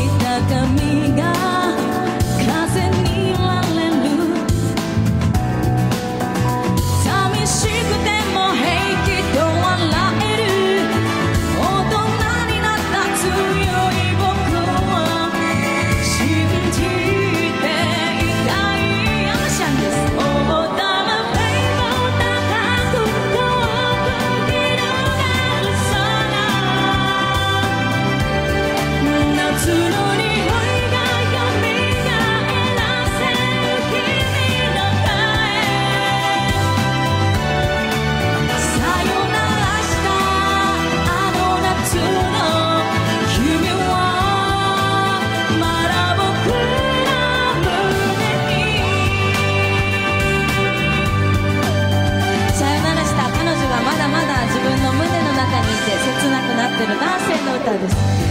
kita kami i tardes.